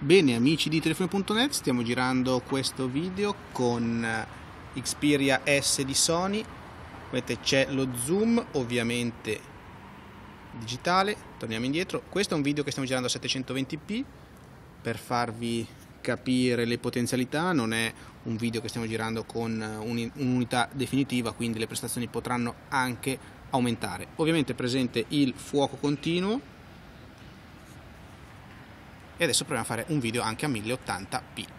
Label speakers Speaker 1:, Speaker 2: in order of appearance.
Speaker 1: Bene amici di telefoni.net stiamo girando questo video con Xperia S di Sony. Vedete c'è lo zoom ovviamente digitale. Torniamo indietro. Questo è un video che stiamo girando a 720p per farvi capire le potenzialità non è un video che stiamo girando con un'unità definitiva quindi le prestazioni potranno anche aumentare. Ovviamente è presente il fuoco continuo e adesso proviamo a fare un video anche a 1080p